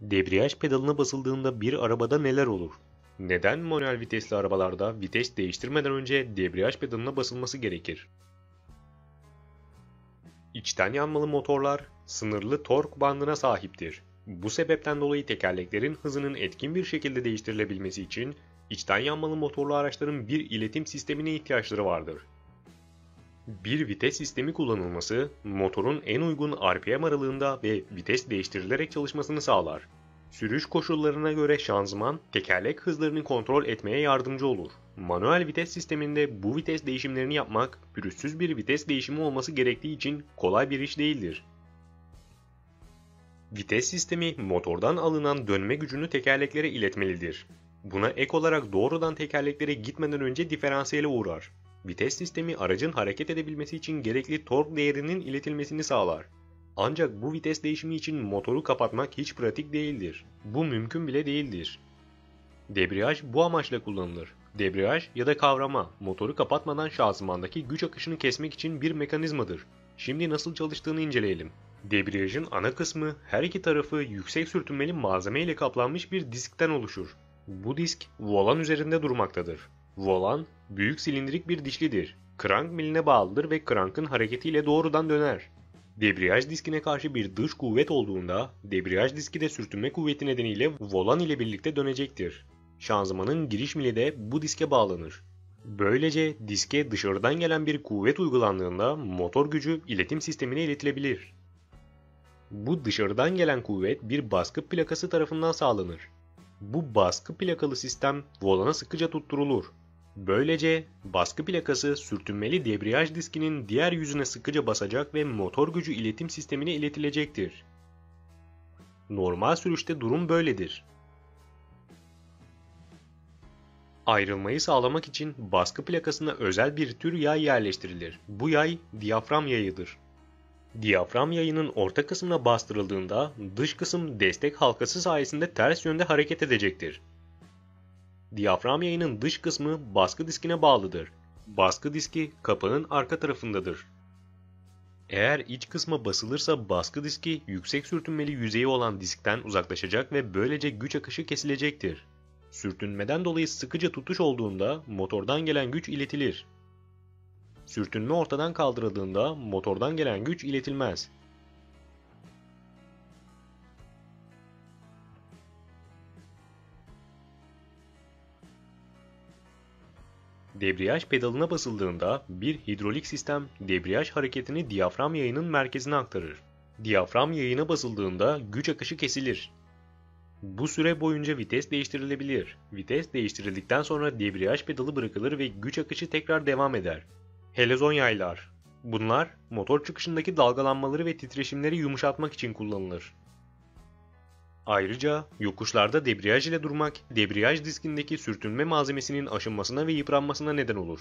Debriyaj pedalına basıldığında bir arabada neler olur? Neden manuel vitesli arabalarda vites değiştirmeden önce debriyaj pedalına basılması gerekir? İçten yanmalı motorlar sınırlı tork bandına sahiptir. Bu sebepten dolayı tekerleklerin hızının etkin bir şekilde değiştirilebilmesi için içten yanmalı motorlu araçların bir iletim sistemine ihtiyaçları vardır. Bir vites sistemi kullanılması, motorun en uygun RPM aralığında ve vites değiştirilerek çalışmasını sağlar. Sürüş koşullarına göre şanzıman, tekerlek hızlarını kontrol etmeye yardımcı olur. Manuel vites sisteminde bu vites değişimlerini yapmak, pürüzsüz bir vites değişimi olması gerektiği için kolay bir iş değildir. Vites sistemi motordan alınan dönme gücünü tekerleklere iletmelidir. Buna ek olarak doğrudan tekerleklere gitmeden önce diferansiyele uğrar. Vites sistemi aracın hareket edebilmesi için gerekli tork değerinin iletilmesini sağlar. Ancak bu vites değişimi için motoru kapatmak hiç pratik değildir. Bu mümkün bile değildir. Debriyaj bu amaçla kullanılır. Debriyaj ya da kavrama, motoru kapatmadan şanzımandaki güç akışını kesmek için bir mekanizmadır. Şimdi nasıl çalıştığını inceleyelim. Debriyajın ana kısmı her iki tarafı yüksek sürtünmeli malzeme ile kaplanmış bir diskten oluşur. Bu disk volan üzerinde durmaktadır. Volan büyük silindirik bir dişlidir. Krank miline bağlıdır ve krankın hareketiyle doğrudan döner. Debriyaj diskine karşı bir dış kuvvet olduğunda debriyaj diski de sürtünme kuvveti nedeniyle volan ile birlikte dönecektir. Şanzımanın giriş mili de bu diske bağlanır. Böylece diske dışarıdan gelen bir kuvvet uygulandığında motor gücü iletim sistemine iletilebilir. Bu dışarıdan gelen kuvvet bir baskı plakası tarafından sağlanır. Bu baskı plakalı sistem volana sıkıca tutturulur. Böylece baskı plakası sürtünmeli debriyaj diskinin diğer yüzüne sıkıca basacak ve motor gücü iletim sistemine iletilecektir. Normal sürüşte durum böyledir. Ayrılmayı sağlamak için baskı plakasına özel bir tür yay yerleştirilir. Bu yay diyafram yayıdır. Diyafram yayının orta kısmına bastırıldığında dış kısım destek halkası sayesinde ters yönde hareket edecektir. Diyafram yayının dış kısmı baskı diskine bağlıdır. Baskı diski kapağın arka tarafındadır. Eğer iç kısma basılırsa baskı diski yüksek sürtünmeli yüzeyi olan diskten uzaklaşacak ve böylece güç akışı kesilecektir. Sürtünmeden dolayı sıkıca tutuş olduğunda motordan gelen güç iletilir. Sürtünme ortadan kaldırıldığında motordan gelen güç iletilmez. Debriyaj pedalına basıldığında bir hidrolik sistem debriyaj hareketini diyafram yayının merkezine aktarır. Diyafram yayına basıldığında güç akışı kesilir. Bu süre boyunca vites değiştirilebilir. Vites değiştirildikten sonra debriyaj pedalı bırakılır ve güç akışı tekrar devam eder. Helezon yaylar. Bunlar motor çıkışındaki dalgalanmaları ve titreşimleri yumuşatmak için kullanılır. Ayrıca yokuşlarda debriyaj ile durmak, debriyaj diskindeki sürtünme malzemesinin aşınmasına ve yıpranmasına neden olur.